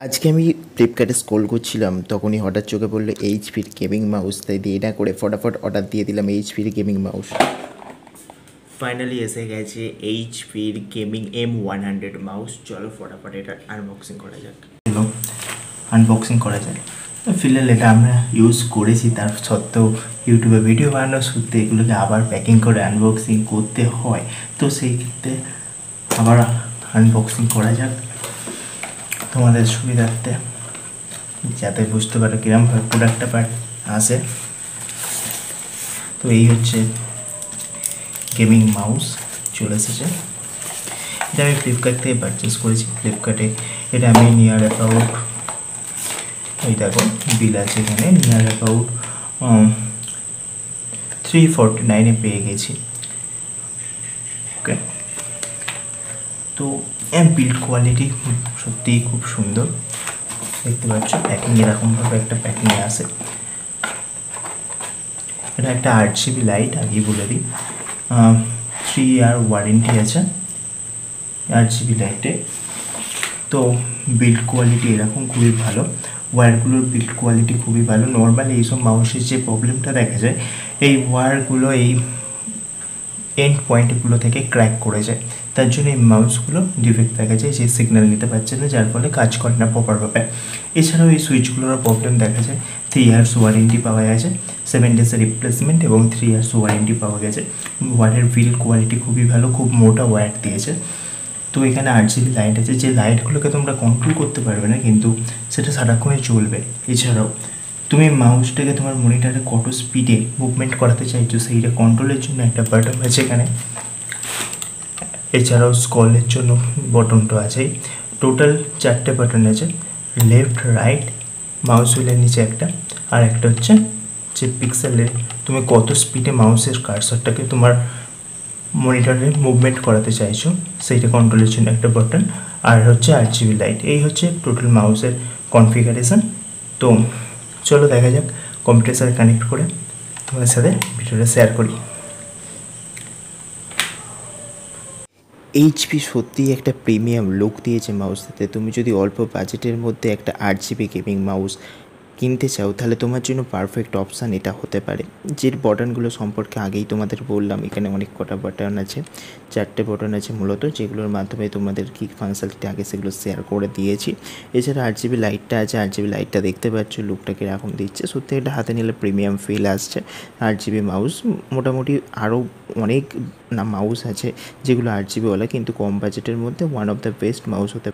আজকে আমি ফ্লিপকার্টে স্কোল করছিলাম তখনই হঠাৎ চোখে পড়ল এইচপির গেমিং মাউস তাই দিয়ে না করে ফটাফট অর্ডার দিয়ে দিলাম এইচপির গেমিং মাউস ফাইনালি এসে গেছে এইচপির gaming M one hundred mouse চলো ফটাফট এটা আনবক্সিং করা যাক। আনবক্সিং করা যাক। ফিলেল এটা আমরা ইউজ করেছি তার সত্ত্বেও ইউটিউবে ভিডিও বানানোর সূত্রে এগুলোকে আবার প্যাকিং করে আনবক্সিং করতে হয়। তো সেই ক্ষেত্রে আবার আনবক্সিং করা যাক। তোমাদের সুবিধার্থে, যাতে বুঝতে পারো কীরকমভাবে প্রোডাক্টটা পার্ট আসে। তো এই হচ্ছে গেমিং মাউস চলে এসেছে। এটা আমি ফ্লিপকার্ট থেকে পারচেস করেছি। ফ্লিপকার্টে এটা আমি নিয়ার অ্যাকাউন্ট এই দেখো বিল আছে এখানে। নিয়ার অ্যাকাউন্ট থ্রি ফর্টি নাইনে পেয়ে গেছি। ওকে তো বিল্ড কোয়ালিটি সত্যিই খুব সুন্দর। দেখতে পাচ্ছ প্যাকিং এরকমভাবে একটা প্যাকিংয়ে আসে এটা একটা আট জিবি লাইট আগেই বলে দিই। থ্রি ইয়ার ওয়ারেন্টি আছে আট জিবি লাইটে তো বিল্ড কোয়ালিটি এরকম খুবই ভালো। ওয়্যারগুলোর বিল্ড কোয়ালিটি খুবই ভালো। নর্মালি এইসব মাউসের যে প্রবলেমটা দেখা যায়, এই ওয়্যারগুলো এই এন্ড পয়েন্টগুলো থেকে ক্র্যাক করে যায়। তার জন্য এই মাউসগুলো ডিফেক্ট দেখা যায়, যে সিগন্যাল নিতে পারছে না, যার ফলে কাজ করে না প্রপারভাবে। এছাড়াও এই সুইচগুলোরও প্রবলেম দেখা যায়। থ্রি ইয়ার্স ওয়ারেন্টি পাওয়া গেছে সেভেন ডেজের রিপ্লেসমেন্ট এবং থ্রি ইয়ার্স ওয়ারেন্টি পাওয়া গেছে। ওয়ারের বিল কোয়ালিটি খুবই ভালো, খুব মোটা ওয়্যার দিয়েছে। তো এখানে আট জিবি লাইট আছে, যে লাইটগুলোকে তোমরা কন্ট্রোল করতে পারবে না, কিন্তু সেটা সারাক্ষণই চলবে। এছাড়াও, তুমি মাউসটাকে তোমার মনিটারে কত স্পিডে মুভমেন্ট করাতে চাইছো, সেইটা কন্ট্রোলের জন্য একটা বাটন আছে এখানে। এছাড়াও স্কলের জন্য বটনটা আছে টোটাল চারটে বাটন আছে। লেফট রাইট মাউস হুইলের নিচে একটা। আর একটা হচ্ছে যে পিক্সেলের তুমি কত স্পিডে মাউসের কার্সারটাকে তোমার মনিটরে মুভমেন্ট করাতে চাইছো, সেইটা কন্ট্রোলের জন্য একটা বাটন আর হচ্ছে আট জিবি লাইট এই হচ্ছে টোটাল মাউসের কনফিগারেশন তো, চলো দেখা যাক কম্পিউটার সাথে কানেক্ট করে তোমাদের সাথে ভিডিওটা শেয়ার করি। এইচপি সত্যিই একটা প্রিমিয়াম লুক দিয়েছে মাউসটাতে তুমি যদি অল্প বাজেটের মধ্যে একটা আট জিবি গেমিং মাউস কিনতে চাও, তাহলে তোমার জন্য পারফেক্ট অপশান এটা হতে পারে। যে বাটনগুলো সম্পর্কে আগেই তোমাদের বললাম, এখানে অনেক কটা বাটন আছে, চারটে বাটন আছে মূলত, যেগুলোর মাধ্যমে তোমাদের কী ফাংশনালিটি আগে সেগুলো শেয়ার করে দিয়েছি। এছাড়া আট জিবি লাইটটা আছে আট জিবি লাইটটা দেখতে পাচ্ছ লুকটা কীরকম দিচ্ছে, সত্যি এটা হাতে নিলে প্রিমিয়াম ফিল আসছে। আট জিবি মাউস মোটামুটি আরও অনেক না মাউস আছে, যেগুলো আট জিবিওয়ালা কিন্তু কম বাজেটের মধ্যে one of the best mouse হতে